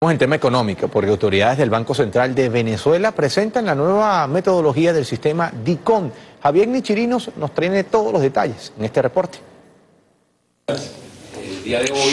El tema económico, porque autoridades del Banco Central de Venezuela presentan la nueva metodología del sistema DICON. Javier Nichirinos nos trae todos los detalles en este reporte.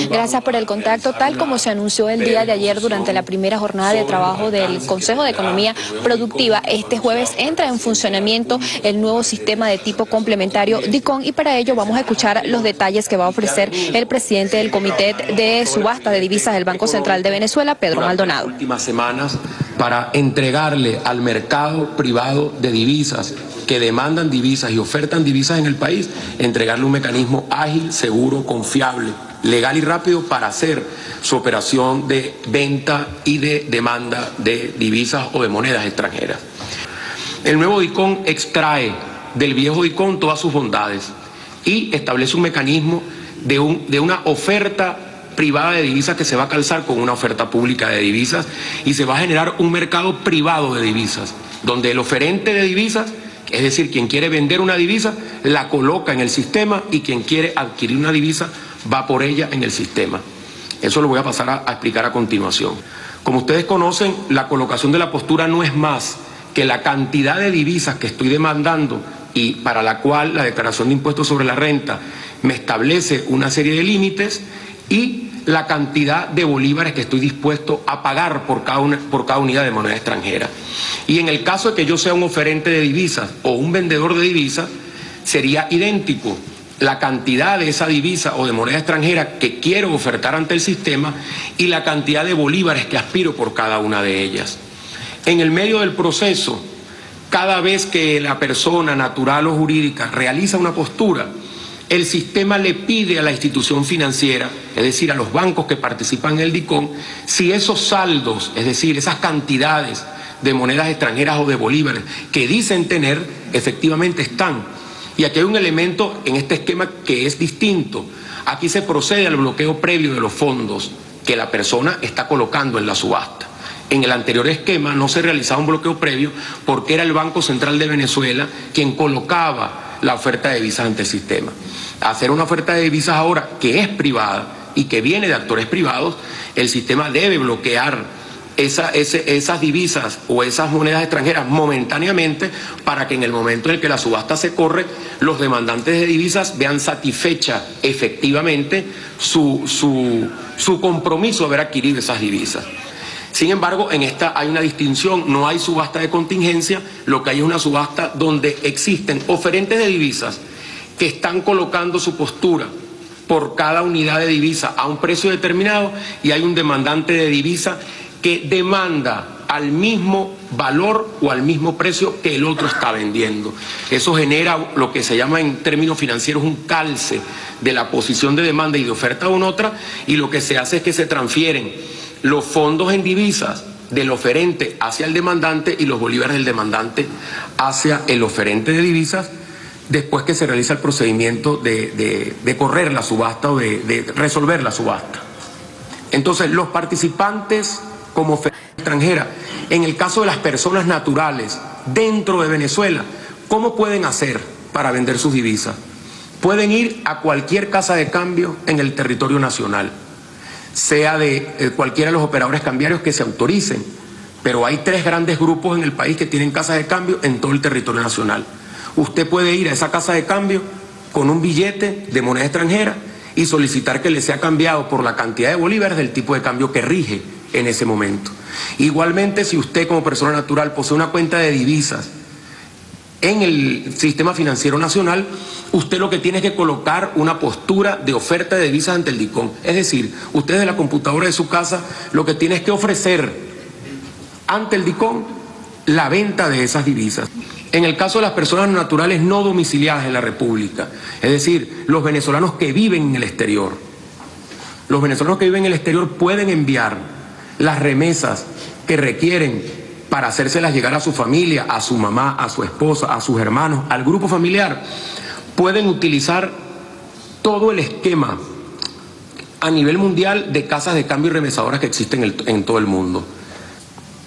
Gracias por el contacto. Tal como se anunció el día de ayer durante la primera jornada de trabajo del Consejo de Economía Productiva, este jueves entra en funcionamiento el nuevo sistema de tipo complementario DICON y para ello vamos a escuchar los detalles que va a ofrecer el presidente del Comité de Subasta de Divisas del Banco Central de Venezuela, Pedro Maldonado. Últimas semanas para entregarle al mercado privado de divisas que demandan divisas y ofertan divisas en el país, entregarle un mecanismo ágil, seguro, confiable, legal y rápido para hacer su operación de venta y de demanda de divisas o de monedas extranjeras. El nuevo DICON extrae del viejo DICON todas sus bondades y establece un mecanismo de, un, de una oferta privada de divisas que se va a calzar con una oferta pública de divisas y se va a generar un mercado privado de divisas, donde el oferente de divisas es decir, quien quiere vender una divisa la coloca en el sistema y quien quiere adquirir una divisa va por ella en el sistema. Eso lo voy a pasar a, explicar a continuación. Como ustedes conocen, la colocación de la postura no es más que la cantidad de divisas que estoy demandando y para la cual la declaración de impuestos sobre la renta me establece una serie de límites y la cantidad de bolívares que estoy dispuesto a pagar por cada, por cada unidad de moneda extranjera. Y en el caso de que yo sea un oferente de divisas o un vendedor de divisas, sería idéntico la cantidad de esa divisa o de moneda extranjera que quiero ofertar ante el sistema y la cantidad de bolívares que aspiro por cada una de ellas. En el medio del proceso, cada vez que la persona natural o jurídica realiza una postura, el sistema le pide a la institución financiera, es decir, a los bancos que participan en el DICON, si esos saldos, es decir, esas cantidades de monedas extranjeras o de bolívares que dicen tener, efectivamente están. Y aquí hay un elemento en este esquema que es distinto. Aquí se procede al bloqueo previo de los fondos que la persona está colocando en la subasta. En el anterior esquema no se realizaba un bloqueo previo porque era el Banco Central de Venezuela quien colocaba la oferta de visas ante el sistema. Hacer una oferta de visas ahora que es privada y que viene de actores privados, el sistema debe bloquear esas divisas o esas monedas extranjeras momentáneamente para que en el momento en el que la subasta se corre, los demandantes de divisas vean satisfecha efectivamente su, su, su compromiso de haber adquirido esas divisas. Sin embargo, en esta hay una distinción, no hay subasta de contingencia, lo que hay es una subasta donde existen oferentes de divisas que están colocando su postura por cada unidad de divisa a un precio determinado y hay un demandante de divisa que demanda al mismo valor o al mismo precio que el otro está vendiendo. Eso genera lo que se llama en términos financieros un calce de la posición de demanda y de oferta a una otra y lo que se hace es que se transfieren los fondos en divisas del oferente hacia el demandante y los bolívares del demandante hacia el oferente de divisas después que se realiza el procedimiento de, correr la subasta o de resolver la subasta. Entonces, los participantes como extranjera. En el caso de las personas naturales dentro de Venezuela, ¿cómo pueden hacer para vender sus divisas? Pueden ir a cualquier casa de cambio en el territorio nacional, sea de eh, cualquiera de los operadores cambiarios que se autoricen, pero hay tres grandes grupos en el país que tienen casas de cambio en todo el territorio nacional. Usted puede ir a esa casa de cambio con un billete de moneda extranjera y solicitar que le sea cambiado por la cantidad de bolívares del tipo de cambio que rige en ese momento. Igualmente, si usted como persona natural posee una cuenta de divisas en el sistema financiero nacional, usted lo que tiene es que colocar una postura de oferta de divisas ante el DICON. Es decir, usted de la computadora de su casa lo que tiene es que ofrecer ante el DICON la venta de esas divisas. En el caso de las personas naturales no domiciliadas en la República, es decir, los venezolanos que viven en el exterior, los venezolanos que viven en el exterior pueden enviar las remesas que requieren para hacérselas llegar a su familia, a su mamá, a su esposa, a sus hermanos, al grupo familiar, pueden utilizar todo el esquema a nivel mundial de casas de cambio y remesadoras que existen en, todo el mundo.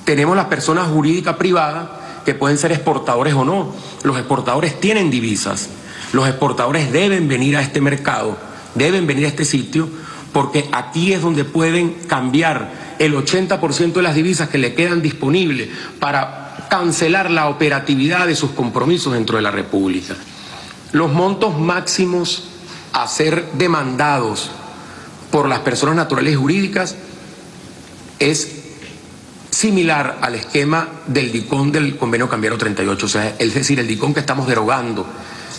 Tenemos las personas jurídicas privadas que pueden ser exportadores o no. Los exportadores tienen divisas. Los exportadores deben venir a este mercado, deben venir a este sitio, porque aquí es donde pueden cambiar el 80% de las divisas que le quedan disponibles para cancelar la operatividad de sus compromisos dentro de la República. Los montos máximos a ser demandados por las personas naturales jurídicas es similar al esquema del DICON del convenio cambiario 38, o sea, es decir, el DICON que estamos derogando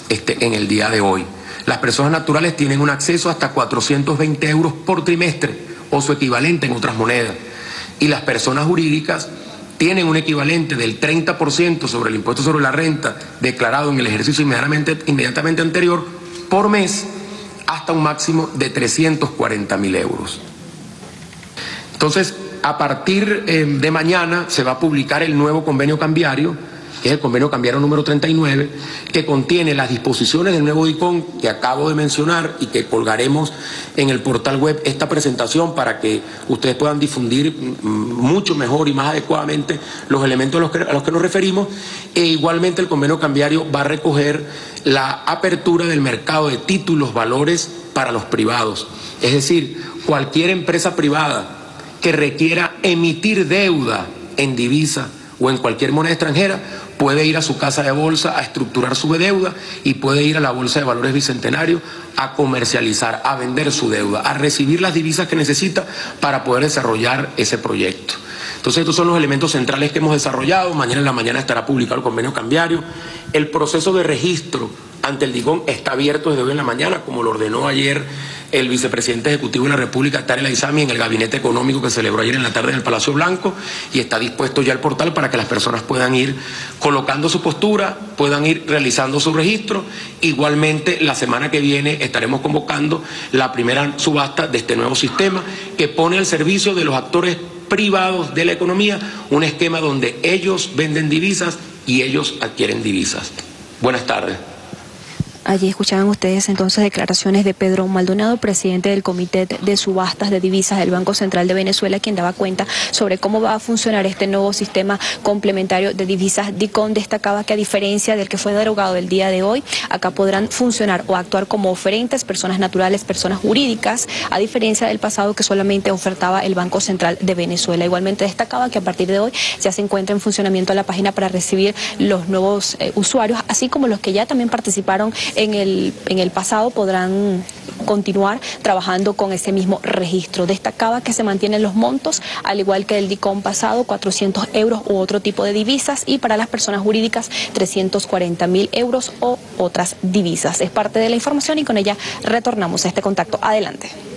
este, en el día de hoy. Las personas naturales tienen un acceso hasta 420 euros por trimestre o su equivalente en otras monedas. Y las personas jurídicas tienen un equivalente del 30% sobre el impuesto sobre la renta declarado en el ejercicio inmediatamente, inmediatamente anterior por mes hasta un máximo de 340 mil euros. Entonces, a partir eh, de mañana se va a publicar el nuevo convenio cambiario que es el convenio cambiario número 39, que contiene las disposiciones del nuevo DICON que acabo de mencionar y que colgaremos en el portal web esta presentación para que ustedes puedan difundir mm, mucho mejor y más adecuadamente los elementos a los que, a los que nos referimos. E igualmente el convenio cambiario va a recoger la apertura del mercado de títulos, valores para los privados. Es decir, cualquier empresa privada que requiera emitir deuda en divisa o en cualquier moneda extranjera puede ir a su casa de bolsa a estructurar su deuda y puede ir a la bolsa de valores bicentenario a comercializar, a vender su deuda, a recibir las divisas que necesita para poder desarrollar ese proyecto. Entonces estos son los elementos centrales que hemos desarrollado. Mañana en la mañana estará publicado el convenio cambiario. El proceso de registro ante el DIGON está abierto desde hoy en la mañana, como lo ordenó ayer el vicepresidente ejecutivo de la República, Tarek Isami, en el gabinete económico que celebró ayer en la tarde en el Palacio Blanco, y está dispuesto ya el portal para que las personas puedan ir colocando su postura, puedan ir realizando su registro. Igualmente, la semana que viene estaremos convocando la primera subasta de este nuevo sistema que pone al servicio de los actores privados de la economía un esquema donde ellos venden divisas y ellos adquieren divisas. Buenas tardes. Allí escuchaban ustedes entonces declaraciones de Pedro Maldonado, presidente del Comité de Subastas de Divisas del Banco Central de Venezuela, quien daba cuenta sobre cómo va a funcionar este nuevo sistema complementario de divisas. DICON destacaba que a diferencia del que fue derogado el día de hoy, acá podrán funcionar o actuar como oferentes personas naturales, personas jurídicas, a diferencia del pasado que solamente ofertaba el Banco Central de Venezuela. Igualmente destacaba que a partir de hoy ya se encuentra en funcionamiento la página para recibir los nuevos eh, usuarios, así como los que ya también participaron en el, en el pasado podrán continuar trabajando con ese mismo registro. Destacaba que se mantienen los montos, al igual que el DICOM pasado, 400 euros u otro tipo de divisas y para las personas jurídicas 340 mil euros o otras divisas. Es parte de la información y con ella retornamos a este contacto. Adelante.